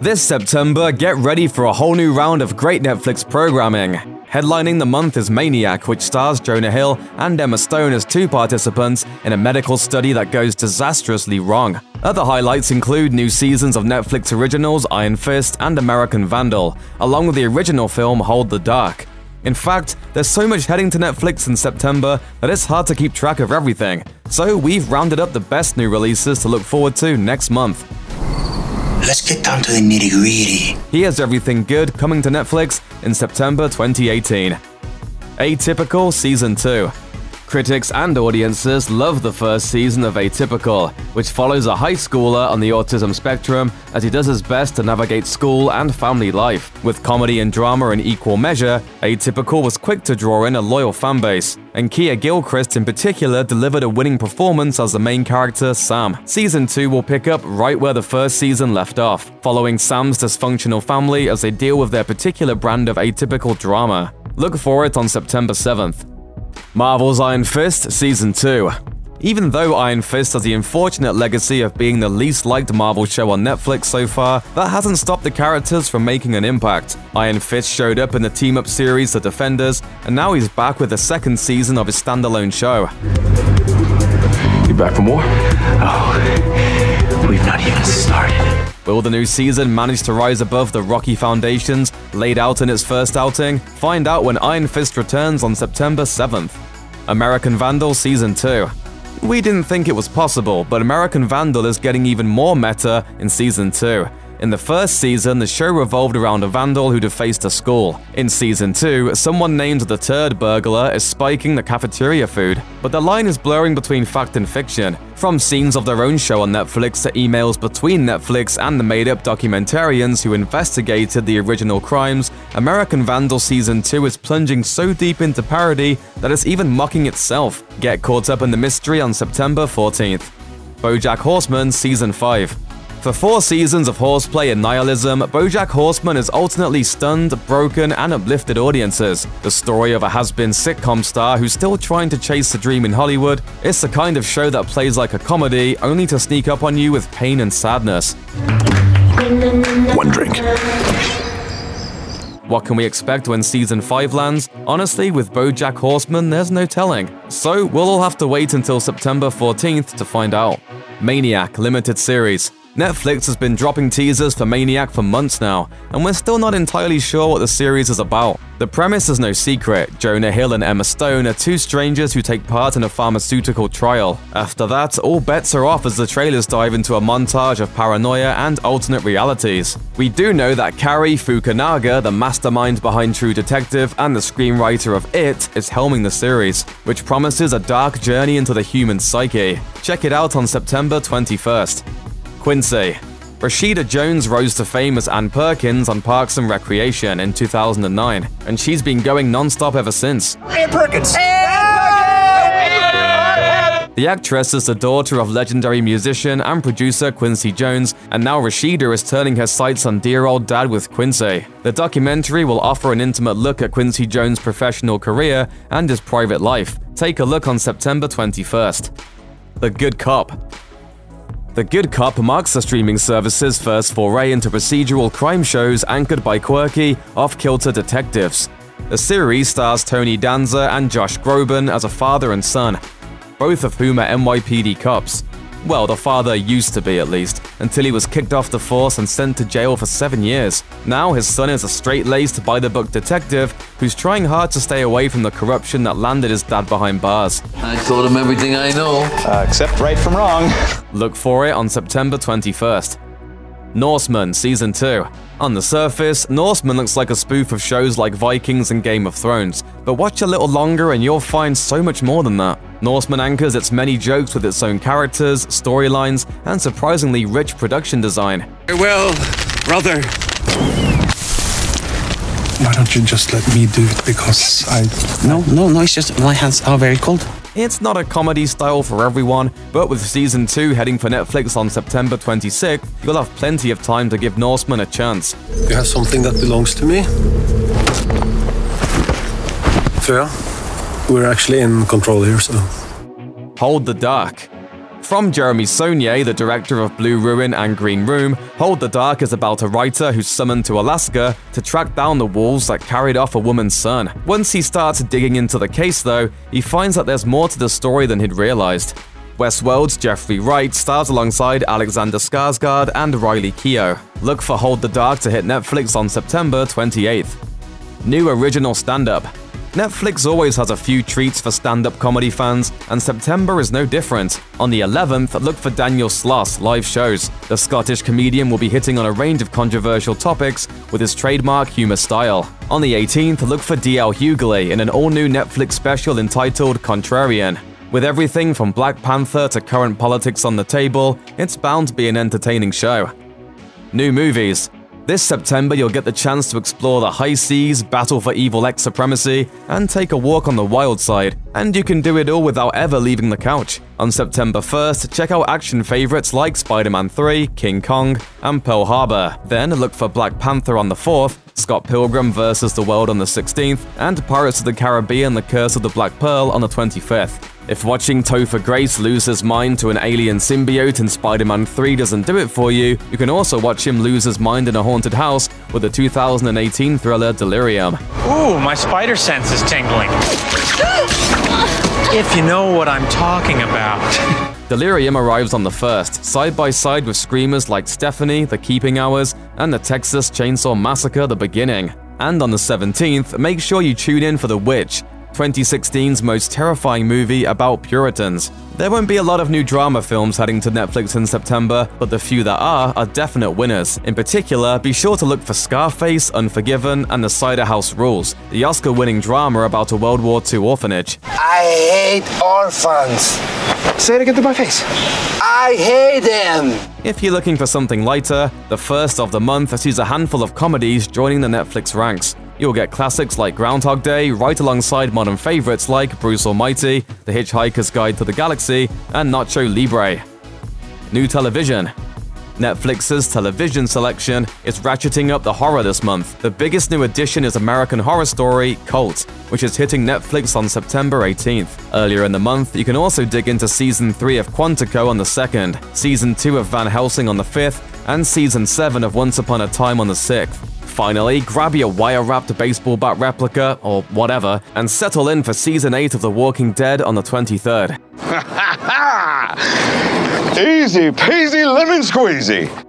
This September, get ready for a whole new round of great Netflix programming. Headlining the month is Maniac, which stars Jonah Hill and Emma Stone as two participants in a medical study that goes disastrously wrong. Other highlights include new seasons of Netflix originals Iron Fist and American Vandal, along with the original film Hold the Dark. In fact, there's so much heading to Netflix in September that it's hard to keep track of everything, so we've rounded up the best new releases to look forward to next month. Let's get down to the nitty gritty. Here's everything good coming to Netflix in September 2018. Atypical Season 2 Critics and audiences love the first season of Atypical, which follows a high schooler on the autism spectrum as he does his best to navigate school and family life. With comedy and drama in equal measure, Atypical was quick to draw in a loyal fanbase, and Keir Gilchrist in particular delivered a winning performance as the main character, Sam. Season 2 will pick up right where the first season left off, following Sam's dysfunctional family as they deal with their particular brand of atypical drama. Look for it on September 7th. Marvel's Iron Fist Season 2 even though Iron Fist has the unfortunate legacy of being the least liked Marvel show on Netflix so far, that hasn't stopped the characters from making an impact. Iron Fist showed up in the team-up series The Defenders, and now he's back with the second season of his standalone show. You back for more? Oh, Will the new season manage to rise above the rocky foundations laid out in its first outing? Find out when Iron Fist returns on September 7th. American Vandal Season 2 we didn't think it was possible, but American Vandal is getting even more meta in Season 2. In the first season, the show revolved around a vandal who defaced a school. In season 2, someone named the Turd Burglar is spiking the cafeteria food, but the line is blurring between fact and fiction. From scenes of their own show on Netflix to emails between Netflix and the made-up documentarians who investigated the original crimes, American Vandal Season 2 is plunging so deep into parody that it's even mocking itself. Get caught up in the mystery on September 14th. BoJack Horseman Season 5 for four seasons of horseplay and nihilism, BoJack Horseman has alternately stunned, broken, and uplifted audiences. The story of a has-been sitcom star who's still trying to chase the dream in Hollywood, it's the kind of show that plays like a comedy, only to sneak up on you with pain and sadness. One drink. What can we expect when Season 5 lands? Honestly, with BoJack Horseman, there's no telling. So, we'll all have to wait until September 14th to find out. Maniac Limited Series Netflix has been dropping teasers for Maniac for months now, and we're still not entirely sure what the series is about. The premise is no secret. Jonah Hill and Emma Stone are two strangers who take part in a pharmaceutical trial. After that, all bets are off as the trailers dive into a montage of paranoia and alternate realities. We do know that Cary Fukunaga, the mastermind behind True Detective and the screenwriter of It, is helming the series, which promises a dark journey into the human psyche. Check it out on September 21st. Quincy. Rashida Jones rose to fame as Ann Perkins on Parks and Recreation in 2009, and she's been going non-stop ever since. Ann Perkins! The actress is the daughter of legendary musician and producer Quincy Jones, and now Rashida is turning her sights on Dear Old Dad with Quincy. The documentary will offer an intimate look at Quincy Jones' professional career and his private life. Take a look on September 21st. The Good Cop the Good Cop marks the streaming service's first foray into procedural crime shows anchored by quirky, off-kilter detectives. The series stars Tony Danza and Josh Groban as a father and son, both of whom are NYPD cops. Well, the father used to be at least, until he was kicked off the force and sent to jail for seven years. Now his son is a straight-laced, by-the-book detective who's trying hard to stay away from the corruption that landed his dad behind bars. I told him everything I know. Uh, except right from wrong. Look for it on September 21st. Norsemen Season 2 On the surface, Norsemen looks like a spoof of shows like Vikings and Game of Thrones, but watch a little longer and you'll find so much more than that. Norsemen anchors its many jokes with its own characters, storylines, and surprisingly rich production design. Farewell, brother. Why don't you just let me do it because I... No, no, no, it's just my hands are very cold. It's not a comedy style for everyone, but with Season 2 heading for Netflix on September 26th, you'll have plenty of time to give Norsemen a chance. You have something that belongs to me? We're actually in control here, so... Hold the Dark From Jeremy Saulnier, the director of Blue Ruin and Green Room, Hold the Dark is about a writer who's summoned to Alaska to track down the wolves that carried off a woman's son. Once he starts digging into the case, though, he finds that there's more to the story than he'd realized. Westworld's Jeffrey Wright stars alongside Alexander Skarsgård and Riley Keough. Look for Hold the Dark to hit Netflix on September 28th. New original stand-up. Netflix always has a few treats for stand-up comedy fans, and September is no different. On the 11th, look for Daniel Sloss live shows. The Scottish comedian will be hitting on a range of controversial topics with his trademark humor style. On the 18th, look for DL Hughley in an all-new Netflix special entitled Contrarian. With everything from Black Panther to current politics on the table, it's bound to be an entertaining show. New movies. This September, you'll get the chance to explore the high seas, battle for evil X supremacy, and take a walk on the wild side. And you can do it all without ever leaving the couch. On September 1st, check out action favorites like Spider-Man 3, King Kong, and Pearl Harbor. Then look for Black Panther on the 4th, Scott Pilgrim vs. the World on the 16th, and Pirates of the Caribbean The Curse of the Black Pearl on the 25th. If watching Topher Grace lose his mind to an alien symbiote in Spider-Man 3 doesn't do it for you, you can also watch him lose his mind in a haunted house with the 2018 thriller Delirium. Ooh, my spider sense is tingling. if you know what I'm talking about. Delirium arrives on the 1st, side by side with screamers like Stephanie, The Keeping Hours, and the Texas Chainsaw Massacre The Beginning. And on the 17th, make sure you tune in for The Witch, 2016's most terrifying movie about Puritans. There won't be a lot of new drama films heading to Netflix in September, but the few that are are definite winners. In particular, be sure to look for Scarface, Unforgiven, and The Cider House Rules, the Oscar-winning drama about a World War II orphanage. I hate orphans. Say it again to my face. I hate them. If you're looking for something lighter, the first of the month sees a handful of comedies joining the Netflix ranks. You'll get classics like Groundhog Day right alongside modern favorites like Bruce Almighty, The Hitchhiker's Guide to the Galaxy, and Nacho Libre. New television. Netflix's television selection is ratcheting up the horror this month. The biggest new addition is American Horror Story Cult, which is hitting Netflix on September 18th. Earlier in the month, you can also dig into Season 3 of Quantico on the 2nd, Season 2 of Van Helsing on the 5th, and Season 7 of Once Upon a Time on the 6th. Finally, grab your wire-wrapped baseball bat replica, or whatever, and settle in for Season 8 of The Walking Dead on the 23rd. Easy peasy lemon squeezy.